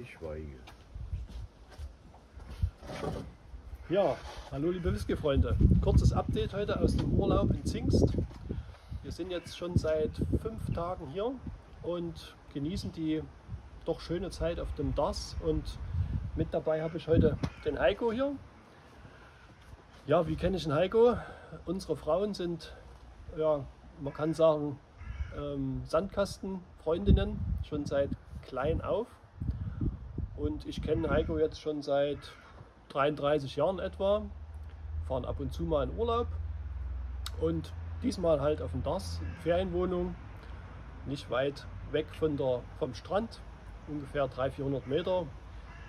Ich schweige. Ja, hallo liebe Whisky-Freunde. Kurzes Update heute aus dem Urlaub in Zingst. Wir sind jetzt schon seit fünf Tagen hier und genießen die doch schöne Zeit auf dem DAS. Und mit dabei habe ich heute den Heiko hier. Ja, wie kenne ich den Heiko? Unsere Frauen sind, ja, man kann sagen, ähm, Sandkastenfreundinnen, schon seit klein auf. Und ich kenne Heiko jetzt schon seit 33 Jahren etwa, fahren ab und zu mal in Urlaub und diesmal halt auf dem DAS, Ferienwohnung, nicht weit weg von der, vom Strand, ungefähr 300, 400 Meter.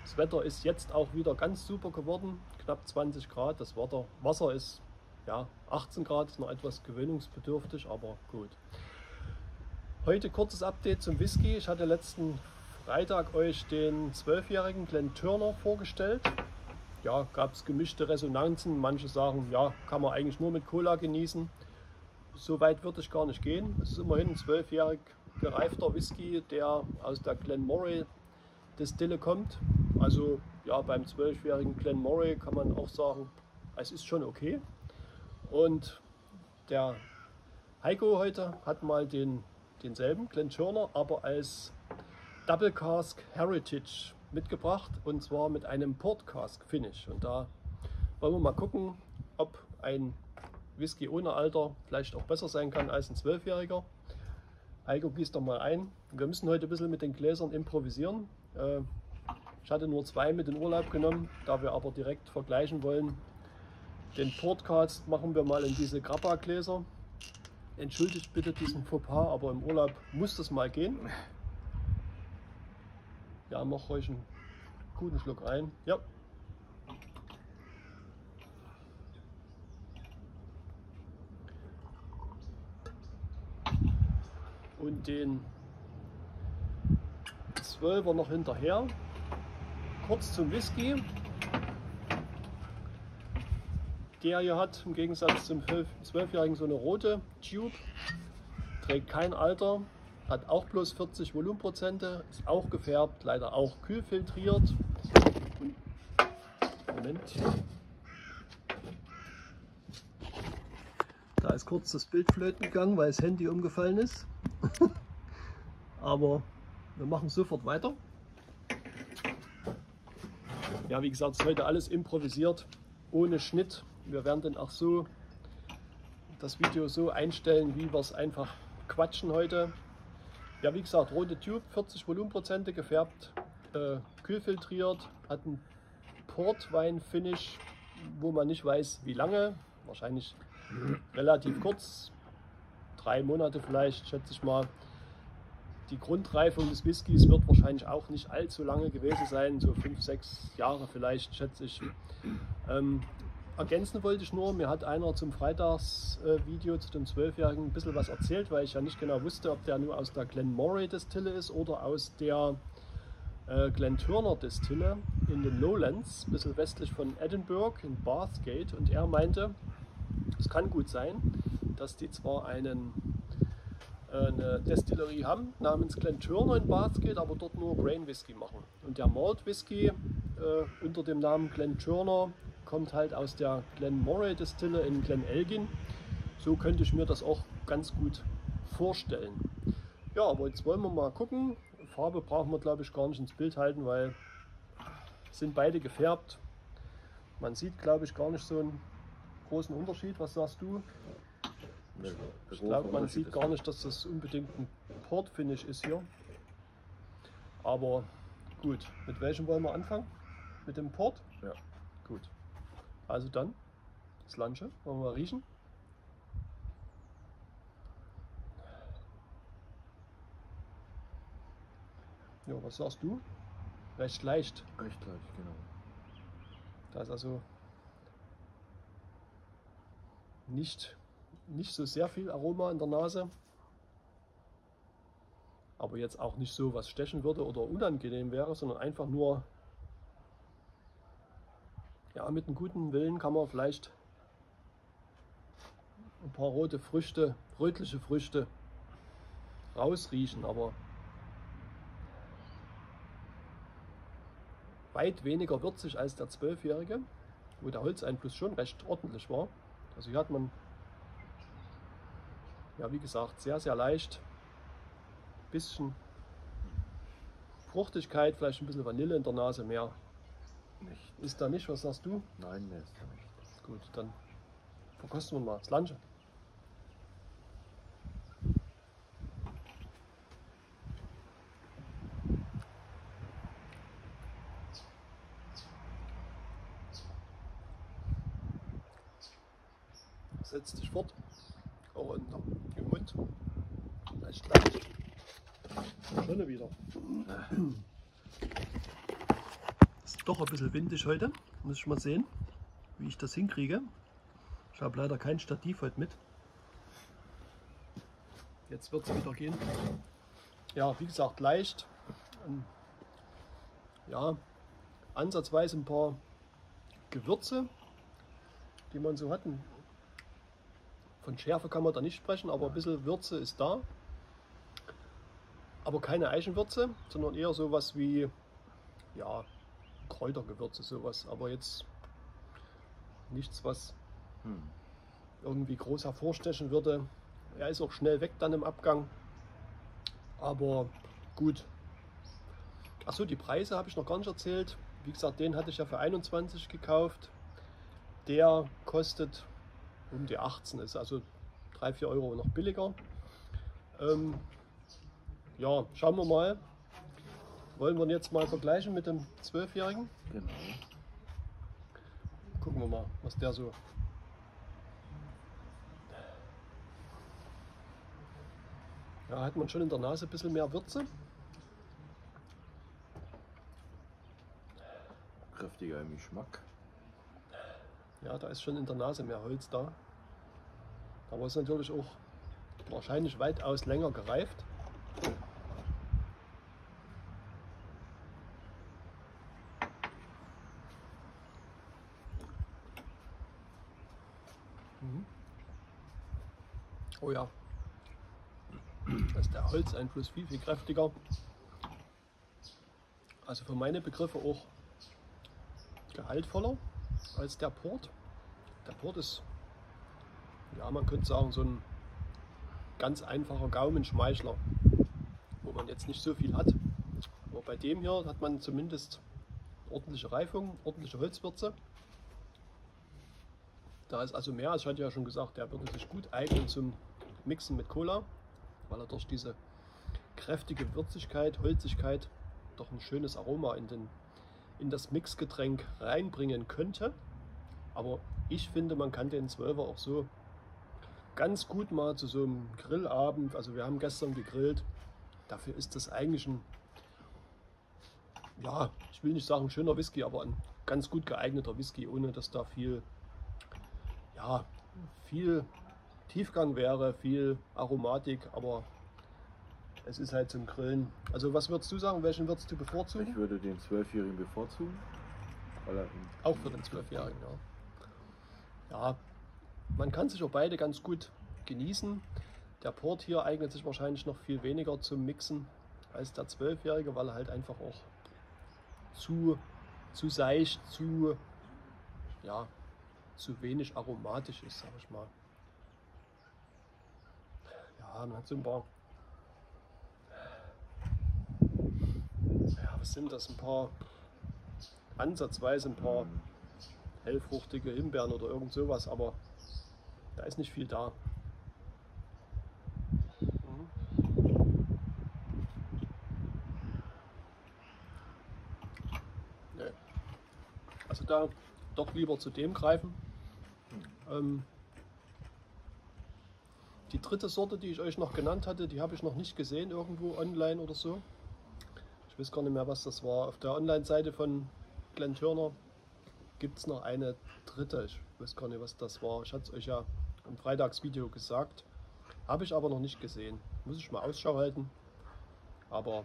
Das Wetter ist jetzt auch wieder ganz super geworden, knapp 20 Grad. Das Wasser, Wasser ist ja, 18 Grad, ist noch etwas gewöhnungsbedürftig, aber gut. Heute kurzes Update zum Whisky. Ich hatte letzten Freitag euch den 12-jährigen Glenn Turner vorgestellt. Ja, gab es gemischte Resonanzen. Manche sagen, ja, kann man eigentlich nur mit Cola genießen. So weit würde ich gar nicht gehen. Es ist immerhin ein 12-jährig gereifter Whisky, der aus der Glenmorangie Distille kommt. Also ja, beim 12-jährigen Glenmorangie kann man auch sagen, es ist schon okay. Und der Heiko heute hat mal den, denselben Glen Turner, aber als Double Cask Heritage mitgebracht und zwar mit einem Port Cask Finish. Und da wollen wir mal gucken, ob ein Whisky ohne Alter vielleicht auch besser sein kann als ein Zwölfjähriger. Heiko gießt doch mal ein. Wir müssen heute ein bisschen mit den Gläsern improvisieren. Äh, ich hatte nur zwei mit in Urlaub genommen, da wir aber direkt vergleichen wollen. Den Podcast machen wir mal in diese Grappa-Gläser. Entschuldigt bitte diesen Fauxpas, aber im Urlaub muss das mal gehen. Ja, mach ruhig einen guten Schluck rein. Ja. Und den 12er noch hinterher. Kurz zum Whisky. Der hier hat im Gegensatz zum 12-jährigen so eine rote Tube, trägt kein Alter, hat auch bloß 40 Volumenprozente, ist auch gefärbt, leider auch kühl filtriert. Moment. Da ist kurz das Bild flöten gegangen, weil das Handy umgefallen ist. Aber wir machen sofort weiter. Ja, wie gesagt, ist heute alles improvisiert, ohne Schnitt. Wir werden dann auch so das Video so einstellen, wie wir es einfach quatschen heute. Ja, wie gesagt, rote Tube, 40 Volumenprozente gefärbt, äh, kühlfiltriert, hat einen Portwein-Finish, wo man nicht weiß, wie lange, wahrscheinlich relativ kurz, drei Monate vielleicht, schätze ich mal. Die Grundreifung des Whiskys wird wahrscheinlich auch nicht allzu lange gewesen sein, so fünf, sechs Jahre vielleicht, schätze ich. Ähm, ergänzen wollte ich nur, mir hat einer zum Freitagsvideo zu dem Zwölfjährigen ein bisschen was erzählt, weil ich ja nicht genau wusste, ob der nur aus der Glenmorangie Distille ist oder aus der äh, Glen Turner Distille in den Lowlands, ein bisschen westlich von Edinburgh in Bathgate. Und er meinte, es kann gut sein, dass die zwar einen, äh, eine Destillerie haben namens Glen Turner in Bathgate, aber dort nur Grain Whisky machen. Und der Malt Whisky äh, unter dem Namen Glen Turner kommt halt aus der Glenmorangie Distille in Glen Elgin. So könnte ich mir das auch ganz gut vorstellen. Ja, aber jetzt wollen wir mal gucken. Farbe brauchen wir glaube ich gar nicht ins Bild halten, weil sind beide gefärbt. Man sieht glaube ich gar nicht so einen großen Unterschied. Was sagst du? Ich glaube, man sieht gar nicht, dass das unbedingt ein Port-Finish ist hier. Aber gut, mit welchem wollen wir anfangen? Mit dem Port? Ja. Gut. Also dann, das Lunche, wollen wir mal riechen. Ja, was sagst du? Recht leicht. Recht gleich, genau. Da ist also nicht, nicht so sehr viel Aroma in der Nase. Aber jetzt auch nicht so, was stechen würde oder unangenehm wäre, sondern einfach nur ja, mit einem guten Willen kann man vielleicht ein paar rote Früchte, rötliche Früchte rausriechen, aber weit weniger würzig als der 12-jährige, wo der Holzeinfluss schon recht ordentlich war. Also hier hat man, ja wie gesagt, sehr, sehr leicht, bisschen Fruchtigkeit, vielleicht ein bisschen Vanille in der Nase mehr. Nicht. Ist da nicht, was sagst du? Nein, mehr ist da nicht. Gut, dann verkosten wir mal das Lunch. Setzt dich fort. Auch unter im Mund. Leicht leicht. Schon wieder. Doch ein bisschen windig heute. Muss ich mal sehen, wie ich das hinkriege. Ich habe leider kein Stativ heute mit. Jetzt wird es wieder gehen. Ja, wie gesagt, leicht. Ähm, Ja, ansatzweise ein paar Gewürze, die man so hatten. Von Schärfe kann man da nicht sprechen, aber ein bisschen Würze ist da. Aber keine Eichenwürze, sondern eher sowas wie ja, Kräutergewürze, sowas. Aber jetzt nichts, was Hm. irgendwie groß hervorstechen würde. Er ist auch schnell weg dann im Abgang. Aber gut. Achso, die Preise habe ich noch gar nicht erzählt. Wie gesagt, den hatte ich ja für 21 gekauft. Der kostet um die 18, ist also 3, 4 Euro noch billiger. Ähm, ja, schauen wir mal. Wollen wir ihn jetzt mal vergleichen mit dem 12-Jährigen? Genau. Gucken wir mal, was der so. Ja, hat man schon in der Nase ein bisschen mehr Würze. Kräftiger im Geschmack. Ja, da ist schon in der Nase mehr Holz da. Aber ist natürlich auch wahrscheinlich weitaus länger gereift. Oh ja, da ist der Holzeinfluss viel, viel kräftiger. Also für meine Begriffe auch gehaltvoller als der Port. Der Port ist, ja, man könnte sagen, so ein ganz einfacher Gaumenschmeichler, wo man jetzt nicht so viel hat. Aber bei dem hier hat man zumindest ordentliche Reifung, ordentliche Holzwürze. Da ist also mehr, ich hatte ja schon gesagt, der würde sich gut eignen zum Mixen mit Cola, weil er durch diese kräftige Würzigkeit, Holzigkeit doch ein schönes Aroma in, den, in das Mixgetränk reinbringen könnte. Aber ich finde, man kann den 12er auch so ganz gut mal zu so einem Grillabend, also wir haben gestern gegrillt, dafür ist das eigentlich ein, ja, ich will nicht sagen schöner Whisky, aber ein ganz gut geeigneter Whisky, ohne dass da viel, ja, viel Tiefgang wäre, viel Aromatik, aber es ist halt zum Grillen. Also was würdest du sagen, welchen würdest du bevorzugen? Ich würde den Zwölfjährigen bevorzugen. Auch für den Zwölfjährigen, ja. Ja, man kann sich auch beide ganz gut genießen. Der Port hier eignet sich wahrscheinlich noch viel weniger zum Mixen als der Zwölfjährige, weil er halt einfach auch zu, zu seicht, zu, ja, zu wenig aromatisch ist, sag ich mal. Ja, man hat so ein paar, ja, was sind das, ein paar, ansatzweise ein paar hellfruchtige Himbeeren oder irgend sowas, aber da ist nicht viel da. Mhm. Also da doch lieber zu dem greifen. Ähm, die dritte Sorte, die ich euch noch genannt hatte, die habe ich noch nicht gesehen irgendwo online oder so. Ich weiß gar nicht mehr, was das war. Auf der Online-Seite von Glenn Turner gibt es noch eine dritte. Ich weiß gar nicht, was das war. Ich hatte es euch ja im Freitagsvideo gesagt. Habe ich aber noch nicht gesehen. Muss ich mal Ausschau halten. Aber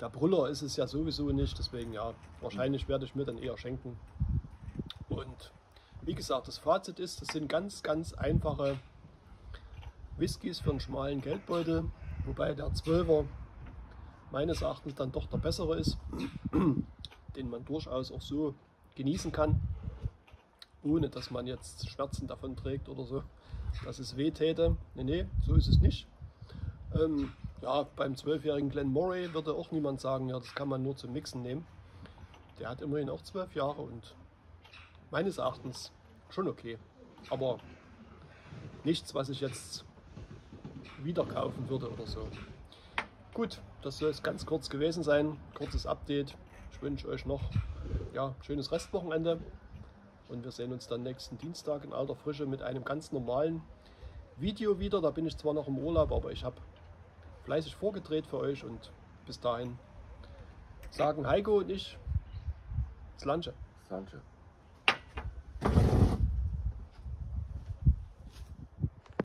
der Brüller ist es ja sowieso nicht. Deswegen ja, wahrscheinlich werde ich mir dann eher schenken. Und wie gesagt, das Fazit ist, das sind ganz, ganz einfache Whiskys für einen schmalen Geldbeutel. Wobei der 12er meines Erachtens dann doch der bessere ist. den man durchaus auch so genießen kann, ohne dass man jetzt Schmerzen davon trägt oder so, dass es weh täte. Nee, nee, so ist es nicht. Ähm, ja, beim zwölfjährigen Glenn Murray würde auch niemand sagen, ja, das kann man nur zum Mixen nehmen. Der hat immerhin auch zwölf Jahre und meines Erachtens schon okay. Aber nichts, was ich jetzt wieder kaufen würde oder so. Gut, das soll es ganz kurz gewesen sein. Kurzes Update. Ich wünsche euch noch ja, schönes Restwochenende. Und wir sehen uns dann nächsten Dienstag in alter Frische mit einem ganz normalen Video wieder. Da bin ich zwar noch im Urlaub, aber ich habe fleißig vorgedreht für euch und bis dahin sagen Heiko und ich Slanche. Sanche.